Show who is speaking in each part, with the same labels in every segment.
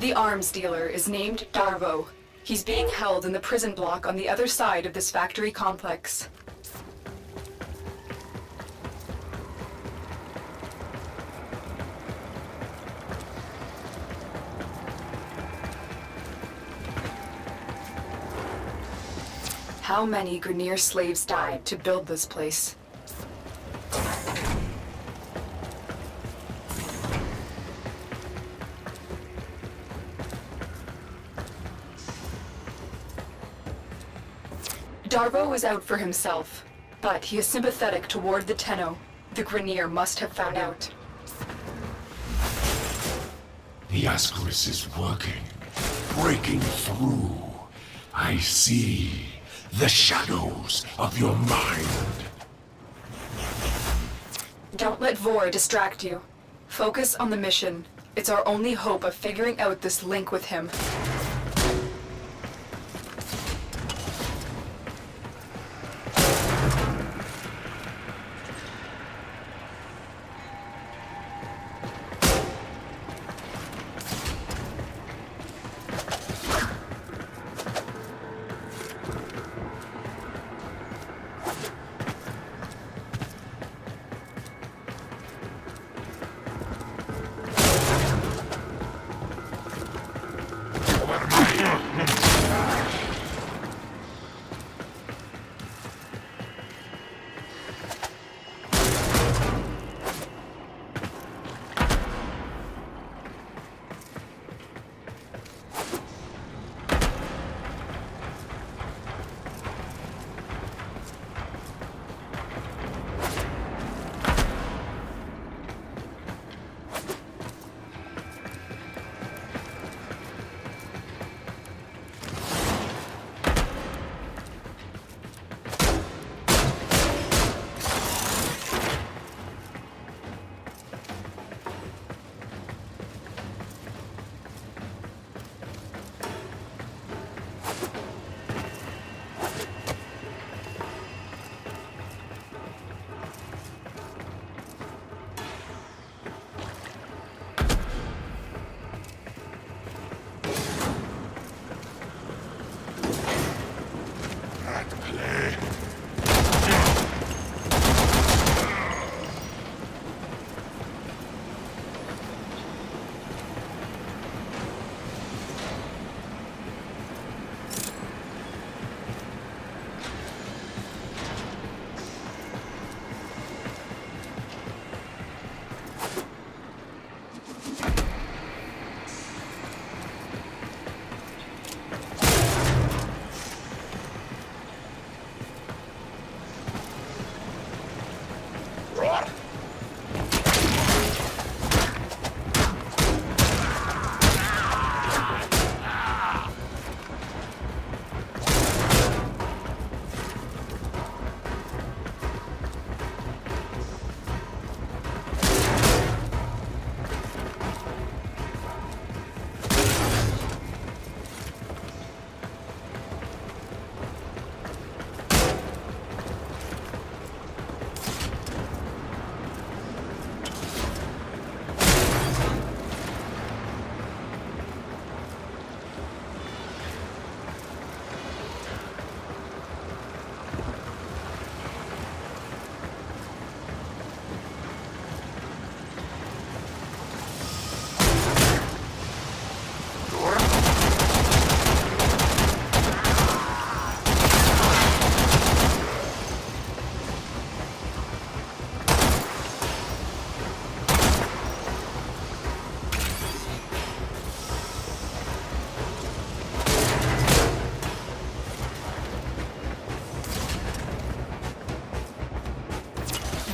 Speaker 1: The arms dealer is named Darvo. He's being held in the prison block on the other side of this factory complex. How many Grineer slaves died to build this place? Darvo is out for himself, but he is sympathetic toward the Tenno. The Grineer must have found out.
Speaker 2: The Ascaris is working, breaking through. I see the shadows of your mind.
Speaker 1: Don't let Vor distract you. Focus on the mission. It's our only hope of figuring out this link with him.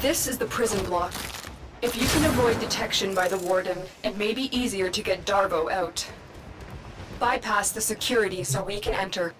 Speaker 1: This is the prison block. If you can avoid detection by the Warden, it may be easier to get Darvo out. Bypass the security so we can enter.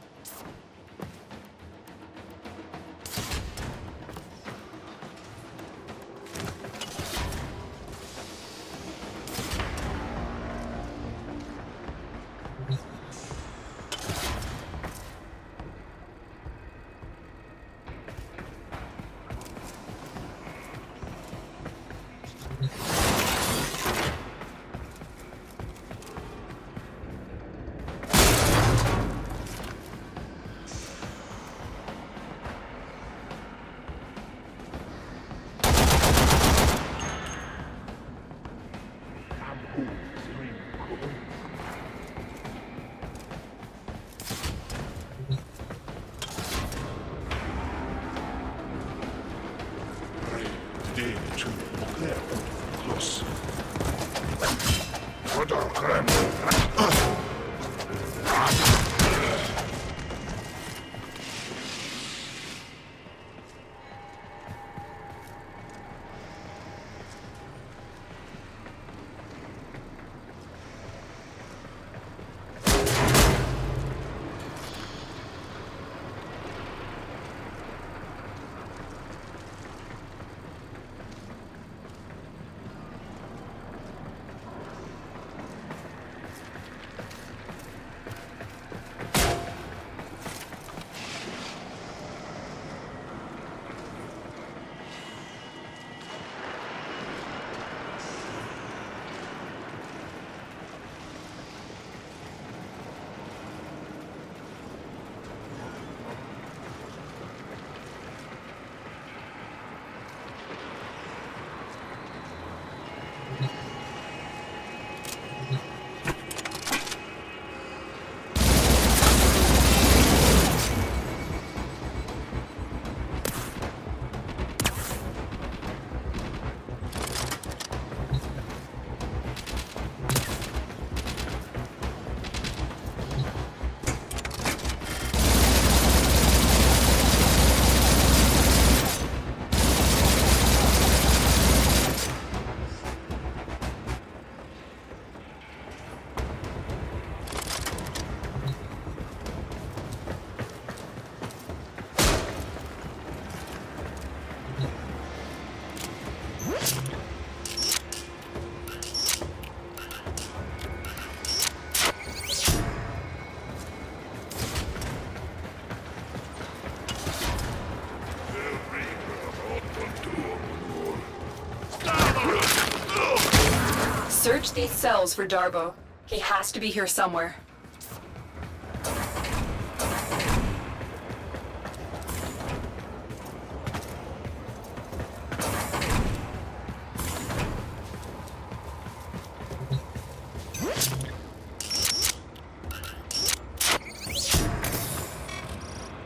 Speaker 1: Search these cells for Darvo. He has to be here somewhere.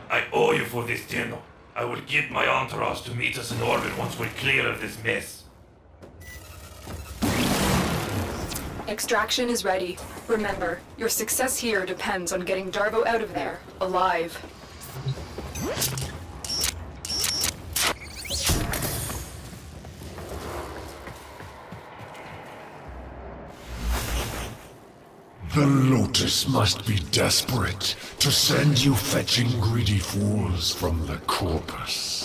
Speaker 3: I owe you for this Tenno. I will get my entourage to meet us in orbit once we're clear of this mess.
Speaker 1: Extraction is ready. Remember, your success here depends on getting Darvo out of there, alive.
Speaker 2: The Lotus must be desperate to send you fetching greedy fools from the Corpus.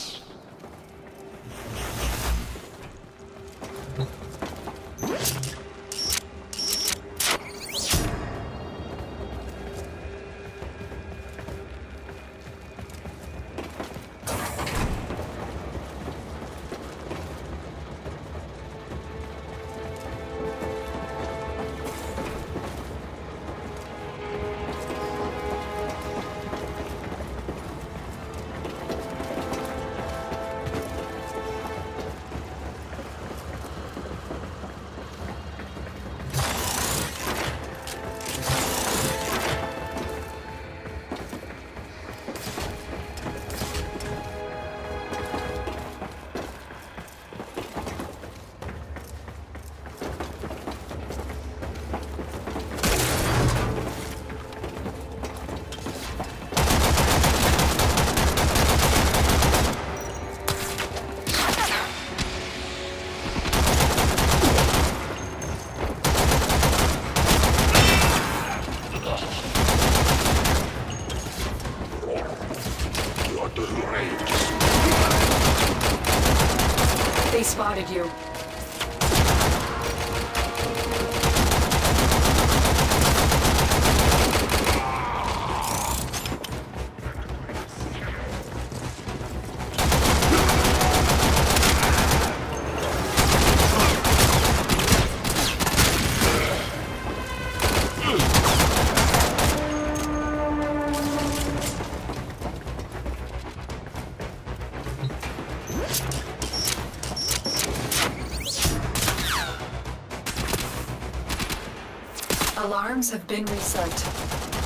Speaker 1: Alarms have been reset.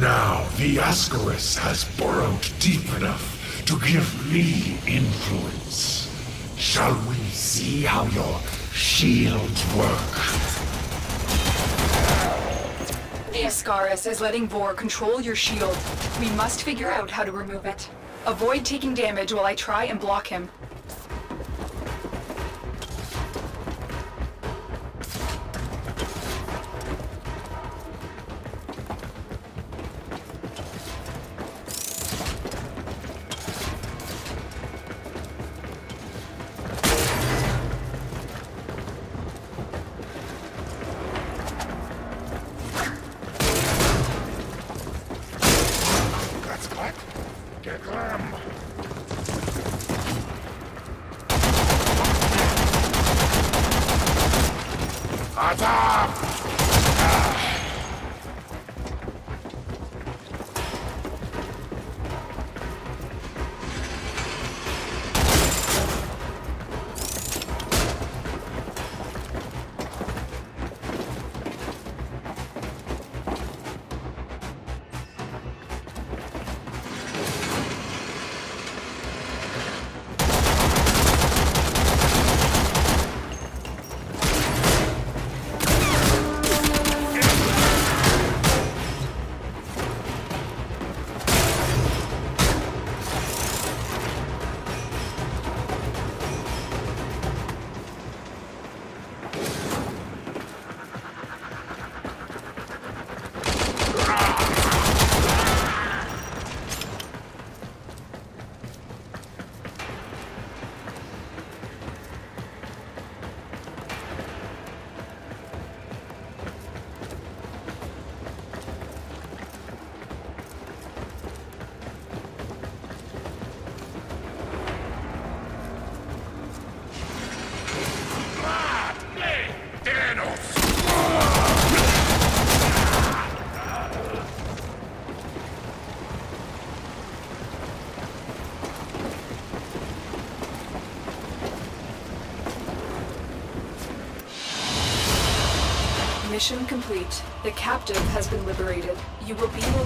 Speaker 2: Now the Ascaris has burrowed deep enough to give me influence. Shall we see how your shields work?
Speaker 1: The Ascaris is letting Vor control your shield. We must figure out how to remove it. Avoid taking damage while I try and block him.
Speaker 2: Get them. Attack!
Speaker 1: Mission complete. The captive has been liberated. You will be.